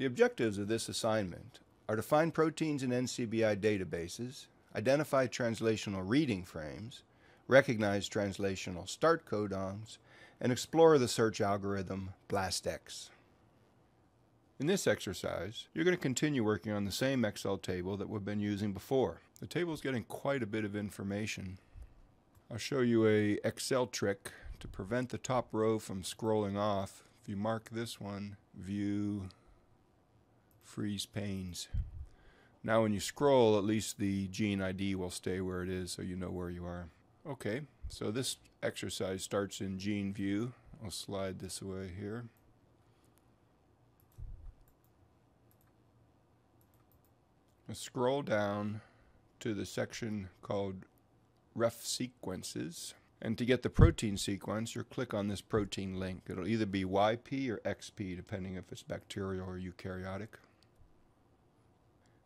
The objectives of this assignment are to find proteins in NCBI databases, identify translational reading frames, recognize translational start codons, and explore the search algorithm BLASTX. In this exercise, you're going to continue working on the same Excel table that we've been using before. The table is getting quite a bit of information. I'll show you a Excel trick to prevent the top row from scrolling off. If you mark this one, view, freeze panes. Now when you scroll, at least the gene ID will stay where it is so you know where you are. Okay, so this exercise starts in gene view. I'll slide this away here. scroll down to the section called ref sequences. And to get the protein sequence, you click on this protein link. It'll either be YP or XP, depending if it's bacterial or eukaryotic.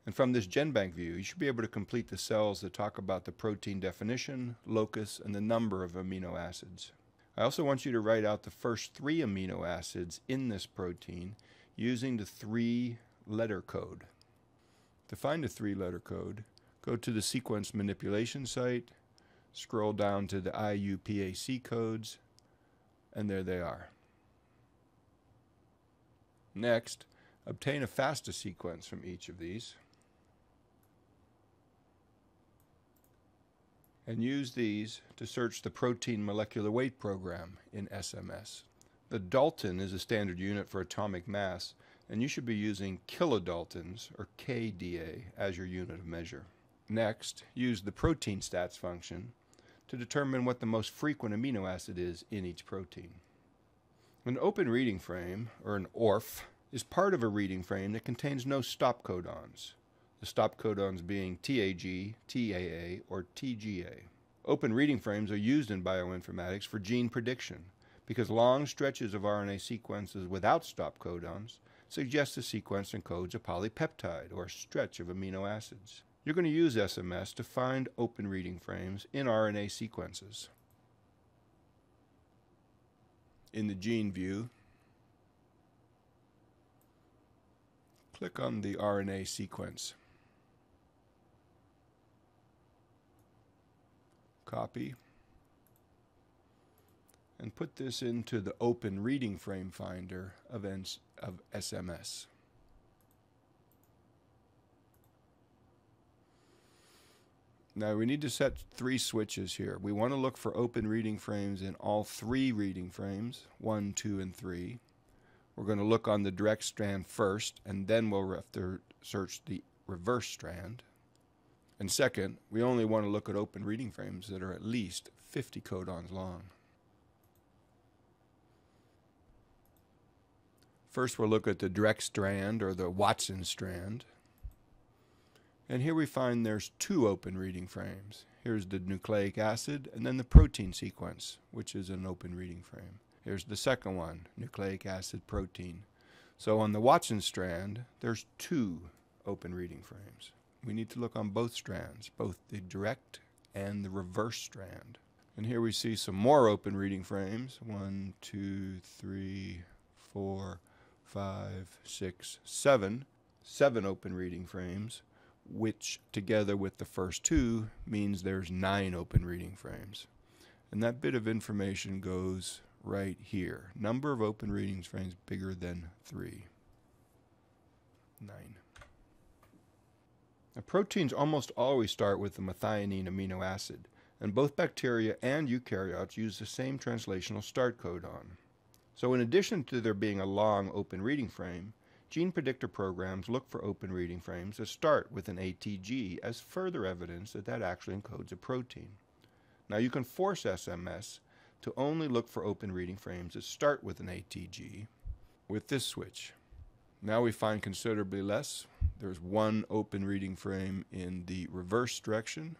And from this GenBank view, you should be able to complete the cells that talk about the protein definition, locus, and the number of amino acids. I also want you to write out the first three amino acids in this protein using the three letter code. To find the three letter code, go to the sequence manipulation site, scroll down to the IUPAC codes, and there they are. Next, obtain a FASTA sequence from each of these. And use these to search the protein molecular weight program in SMS. The Dalton is a standard unit for atomic mass, and you should be using kilodaltons, or KDA, as your unit of measure. Next, use the protein stats function to determine what the most frequent amino acid is in each protein. An open reading frame, or an ORF, is part of a reading frame that contains no stop codons the stop codons being TAG, TAA, or TGA. Open reading frames are used in bioinformatics for gene prediction because long stretches of RNA sequences without stop codons suggest the sequence encodes a polypeptide or stretch of amino acids. You're going to use SMS to find open reading frames in RNA sequences. In the gene view, click on the RNA sequence. Copy and put this into the open reading frame finder of, of SMS. Now we need to set three switches here. We want to look for open reading frames in all three reading frames, one, two, and three. We're going to look on the direct strand first, and then we'll search the reverse strand. And second, we only want to look at open reading frames that are at least 50 codons long. First, we'll look at the direct strand or the Watson strand. And here we find there's two open reading frames. Here's the nucleic acid and then the protein sequence, which is an open reading frame. Here's the second one, nucleic acid protein. So on the Watson strand, there's two open reading frames we need to look on both strands, both the direct and the reverse strand. And here we see some more open reading frames. One, two, three, four, five, six, seven. Seven open reading frames, which together with the first two means there's nine open reading frames. And that bit of information goes right here. Number of open reading frames bigger than three. Nine. Now, proteins almost always start with the methionine amino acid, and both bacteria and eukaryotes use the same translational start codon. So in addition to there being a long open reading frame, gene predictor programs look for open reading frames that start with an ATG as further evidence that that actually encodes a protein. Now you can force SMS to only look for open reading frames that start with an ATG with this switch. Now we find considerably less. There's one open reading frame in the reverse direction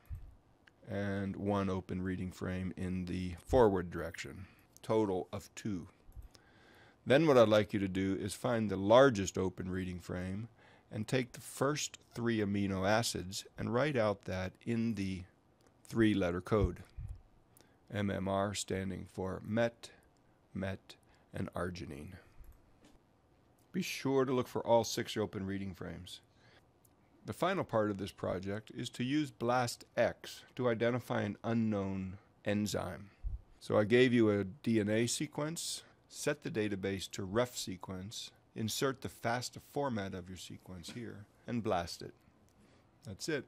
and one open reading frame in the forward direction. Total of two. Then what I'd like you to do is find the largest open reading frame and take the first three amino acids and write out that in the three letter code. MMR standing for MET, MET, and arginine. Be sure to look for all six open reading frames. The final part of this project is to use BLASTX to identify an unknown enzyme. So I gave you a DNA sequence, set the database to ref sequence, insert the FASTA format of your sequence here, and blast it. That's it.